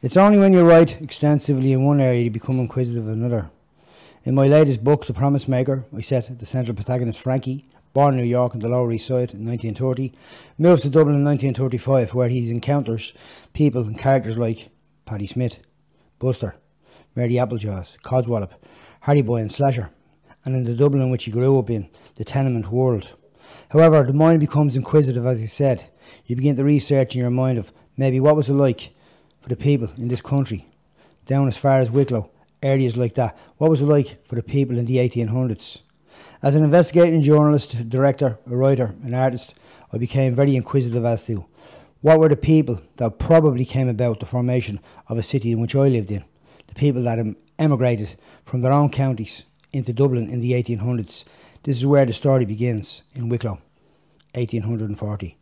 It's only when you write extensively in one area you become inquisitive in another. In my latest book, The Promise Maker, I set the central protagonist Frankie, born in New York on the Lower East Side in 1930, moves to Dublin in 1935 where he encounters people and characters like Paddy Smith, Buster, Mary Applejaws, Codswallop, Harry Boy and Slasher, and in the Dublin in which he grew up in, the tenement world. However, the mind becomes inquisitive, as he said. You begin to research in your mind of maybe what was it like for the people in this country, down as far as Wicklow, areas like that. What was it like for the people in the 1800s? As an investigating journalist, director, a writer, an artist, I became very inquisitive as to what were the people that probably came about the formation of a city in which I lived in, the people that emigrated from their own counties into Dublin in the 1800s. This is where the story begins in Wicklow, 1840.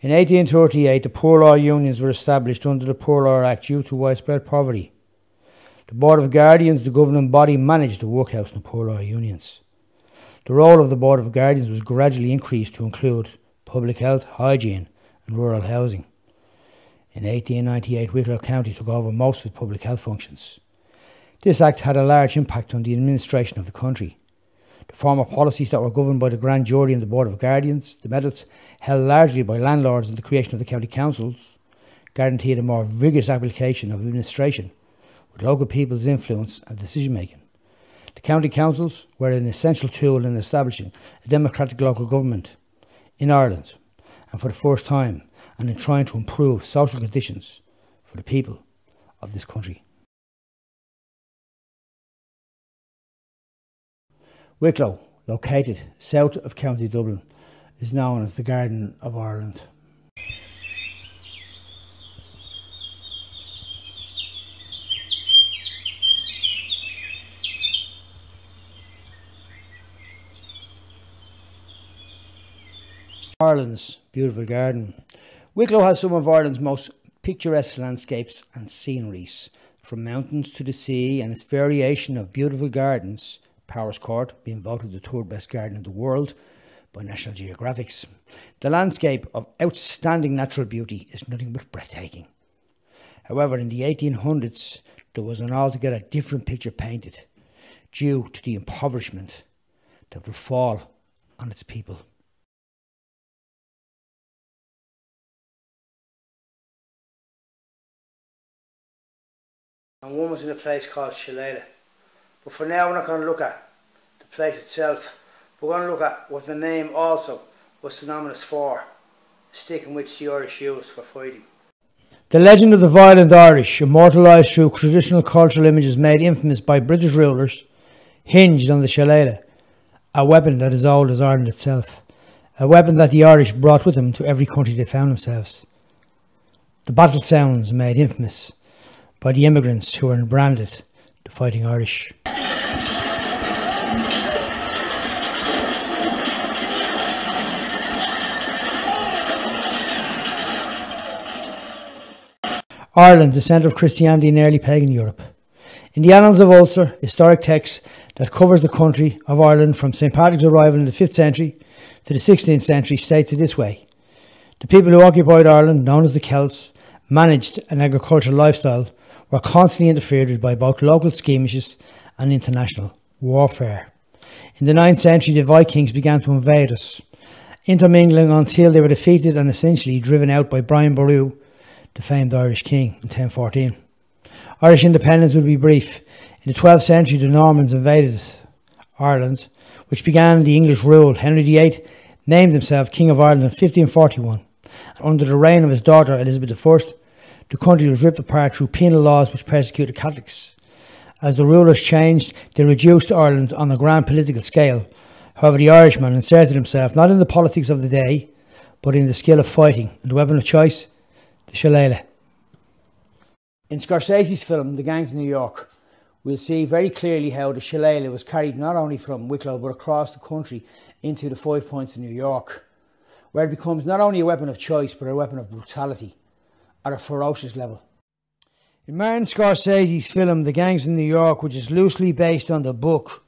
In 1838, the Poor Law Unions were established under the Poor Law Act due to widespread poverty. The Board of Guardians, the governing body, managed the workhouse and the Poor Law Unions. The role of the Board of Guardians was gradually increased to include public health, hygiene, and rural housing. In 1898, Wicklow County took over most of the public health functions. This act had a large impact on the administration of the country. The former policies that were governed by the Grand Jury and the Board of Guardians, the medals held largely by landlords and the creation of the county councils, guaranteed a more vigorous application of administration with local people's influence and decision making. The county councils were an essential tool in establishing a democratic local government in Ireland and for the first time and in trying to improve social conditions for the people of this country. Wicklow, located south of County Dublin, is known as the Garden of Ireland. Ireland's beautiful garden. Wicklow has some of Ireland's most picturesque landscapes and sceneries, from mountains to the sea and its variation of beautiful gardens Powerscourt, being voted the third best garden in the world by National Geographic. The landscape of outstanding natural beauty is nothing but breathtaking. However, in the 1800s, there was an altogether different picture painted due to the impoverishment that would fall on its people. And one was in a place called Shillelagh. But for now, we're not going to look at the place itself. We're going to look at what the name also was synonymous for, the stick in which the Irish used for fighting. The legend of the violent Irish, immortalised through traditional cultural images made infamous by British rulers, hinged on the shillelagh, a weapon that is old as Ireland itself, a weapon that the Irish brought with them to every country they found themselves. The battle sounds made infamous by the immigrants who were branded the Fighting Irish. Ireland, the centre of Christianity in early pagan Europe. In the Annals of Ulster, historic text that covers the country of Ireland from St. Patrick's arrival in the 5th century to the 16th century states it this way The people who occupied Ireland, known as the Celts, managed an agricultural lifestyle were constantly interfered with by both local skirmishes and international warfare. In the 9th century, the Vikings began to invade us, intermingling until they were defeated and essentially driven out by Brian Boru, the famed Irish king, in 1014. Irish independence would be brief. In the 12th century, the Normans invaded Ireland, which began the English rule. Henry VIII named himself King of Ireland in 1541. and Under the reign of his daughter Elizabeth I, the country was ripped apart through penal laws which persecuted Catholics. As the rulers changed, they reduced Ireland on a grand political scale. However, the Irishman inserted himself not in the politics of the day, but in the skill of fighting, and the weapon of choice, the shillelagh. In Scorsese's film, The Gangs of New York, we'll see very clearly how the shillelagh was carried not only from Wicklow but across the country into the Five Points of New York, where it becomes not only a weapon of choice but a weapon of brutality at a ferocious level. In Martin Scorsese's film The Gangs in New York, which is loosely based on the book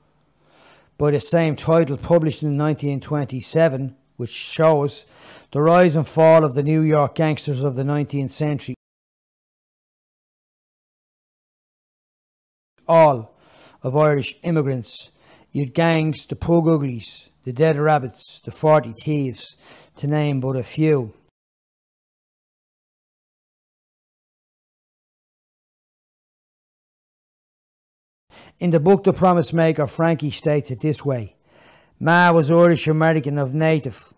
by the same title published in 1927, which shows the rise and fall of the New York gangsters of the 19th century. All of Irish immigrants, you had gangs, the Pug the Dead Rabbits, the Forty Thieves, to name but a few. In the book The Promise Maker, Frankie states it this way Ma was Irish American of native,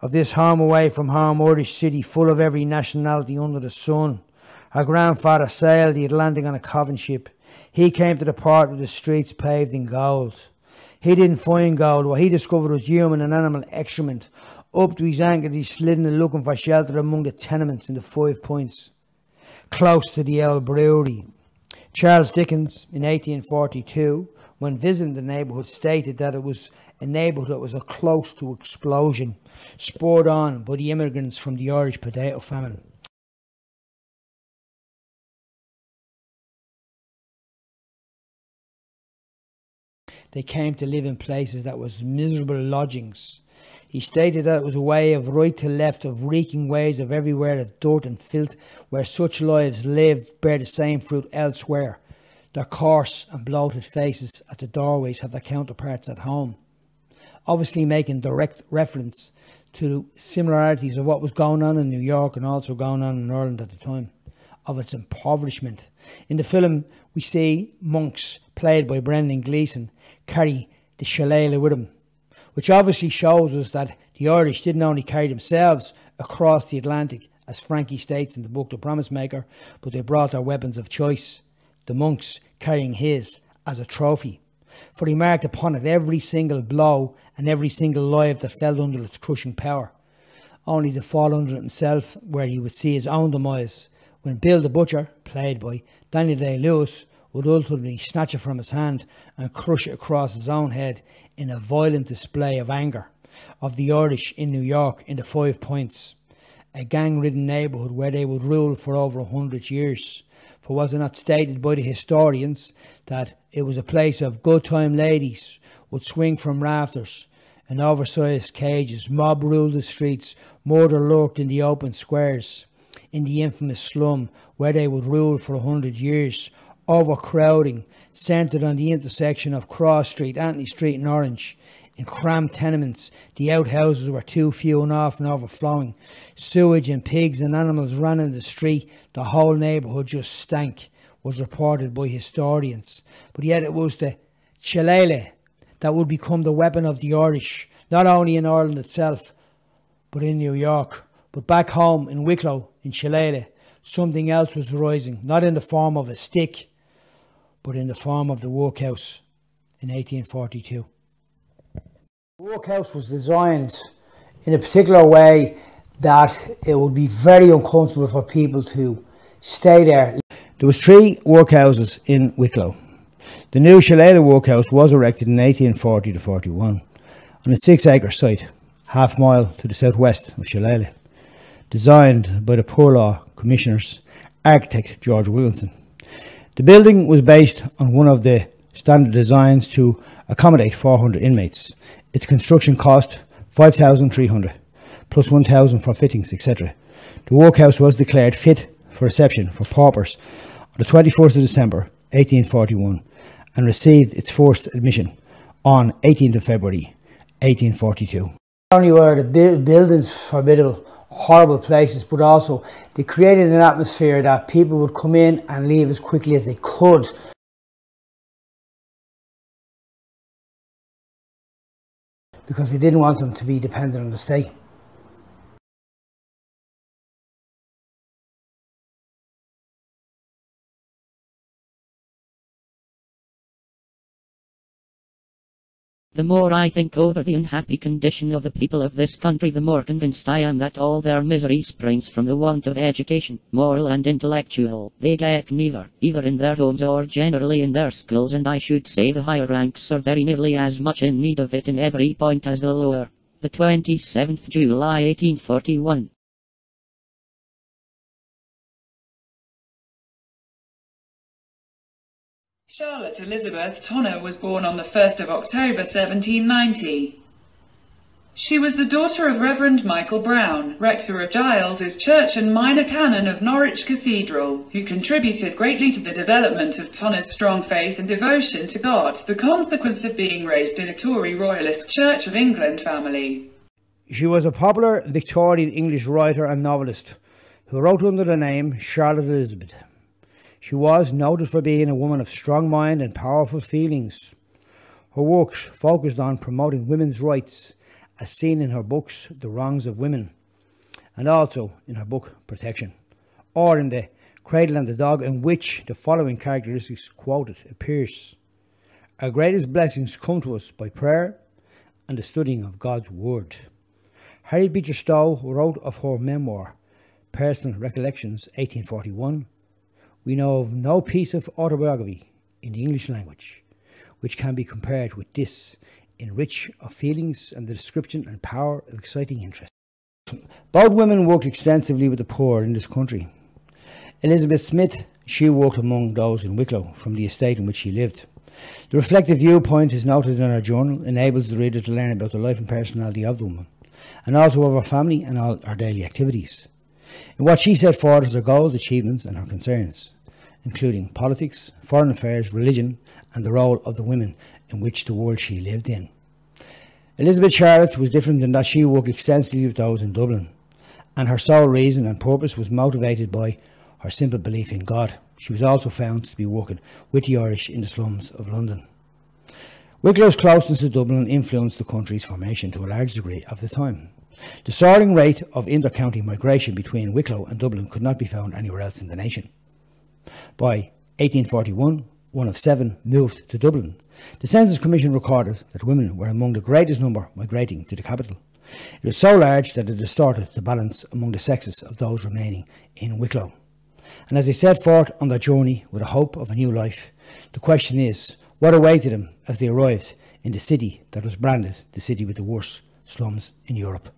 of this home away from home Irish city, full of every nationality under the sun. Her grandfather sailed the Atlantic on a coffin ship. He came to the part with the streets paved in gold. He didn't find gold. What he discovered was human and animal excrement. Up to his ankles, he slid in looking for shelter among the tenements in the Five Points, close to the old brewery. Charles Dickens, in 1842, when visiting the neighbourhood, stated that it was a neighbourhood that was a close to explosion, spurred on by the immigrants from the Irish potato famine. They came to live in places that was miserable lodgings. He stated that it was a way of right to left, of reeking ways of everywhere of dirt and filth, where such lives lived bear the same fruit elsewhere. Their coarse and bloated faces at the doorways have their counterparts at home. Obviously making direct reference to similarities of what was going on in New York and also going on in Ireland at the time, of its impoverishment. In the film, we see monks, played by Brendan Gleeson, carry the shillelagh with them, which obviously shows us that the Irish didn't only carry themselves across the Atlantic, as Frankie states in the book The Promise Maker, but they brought their weapons of choice, the monks carrying his as a trophy. For he marked upon it every single blow and every single life that fell under its crushing power, only to fall under it himself, where he would see his own demise when Bill the Butcher, played by Daniel Day Lewis, would ultimately snatch it from his hand and crush it across his own head in a violent display of anger of the Irish in New York in the Five Points, a gang ridden neighbourhood where they would rule for over a hundred years. For was it not stated by the historians that it was a place of good time ladies would swing from rafters in oversized cages, mob ruled the streets, murder lurked in the open squares, in the infamous slum where they would rule for a hundred years, overcrowding centred on the intersection of Cross Street, Anthony Street, and Orange. In cramped tenements, the outhouses were too few and often overflowing. Sewage and pigs and animals ran in the street. The whole neighbourhood just stank, was reported by historians. But yet it was the shillelagh that would become the weapon of the Irish, not only in Ireland itself, but in New York. But back home in Wicklow, in shillelagh, something else was rising, not in the form of a stick, but in the form of the workhouse in 1842. The workhouse was designed in a particular way that it would be very uncomfortable for people to stay there. There was three workhouses in Wicklow. The new Shillelagh workhouse was erected in 1840 to 41 on a six acre site, half mile to the southwest of Shillelagh, designed by the Poor Law Commissioners, architect George Wilson. The building was based on one of the standard designs to accommodate 400 inmates. Its construction cost 5,300 plus 1,000 for fittings, etc. The workhouse was declared fit for reception for paupers on the 24th of December 1841 and received its first admission on 18th of February 1842. Not only were the buildings formidable, horrible places, but also they created an atmosphere that people would come in and leave as quickly as they could. Because they didn't want them to be dependent on the state. The more I think over the unhappy condition of the people of this country the more convinced I am that all their misery springs from the want of education, moral and intellectual. They get neither, either in their homes or generally in their schools and I should say the higher ranks are very nearly as much in need of it in every point as the lower. The 27th July 1841. Charlotte Elizabeth Tonna was born on the 1st of October 1790. She was the daughter of Reverend Michael Brown, rector of Giles's Church and minor canon of Norwich Cathedral, who contributed greatly to the development of Tonna's strong faith and devotion to God, the consequence of being raised in a Tory Royalist Church of England family. She was a popular Victorian English writer and novelist who wrote under the name Charlotte Elizabeth. She was noted for being a woman of strong mind and powerful feelings. Her works focused on promoting women's rights, as seen in her books The Wrongs of Women, and also in her book Protection, or in The Cradle and the Dog, in which the following characteristics quoted appears. Our greatest blessings come to us by prayer and the studying of God's Word. Harriet Beecher Stowe wrote of her memoir, Personal Recollections, 1841, we know of no piece of autobiography in the English language which can be compared with this in rich of feelings and the description and power of exciting interest. Both women worked extensively with the poor in this country. Elizabeth Smith, she worked among those in Wicklow from the estate in which she lived. The reflective viewpoint is noted in her journal, enables the reader to learn about the life and personality of the woman, and also of her family and all her daily activities. In what she set forward as her goals, achievements, and her concerns, including politics, foreign affairs, religion, and the role of the women in which the world she lived in. Elizabeth Charlotte was different in that she worked extensively with those in Dublin, and her sole reason and purpose was motivated by her simple belief in God. She was also found to be working with the Irish in the slums of London. Wicklow's closeness to Dublin influenced the country's formation to a large degree at the time. The soaring rate of inter-county migration between Wicklow and Dublin could not be found anywhere else in the nation. By 1841, one of seven moved to Dublin. The Census Commission recorded that women were among the greatest number migrating to the capital. It was so large that it distorted the balance among the sexes of those remaining in Wicklow. And as they set forth on their journey with a hope of a new life, the question is what awaited them as they arrived in the city that was branded the city with the worst slums in Europe.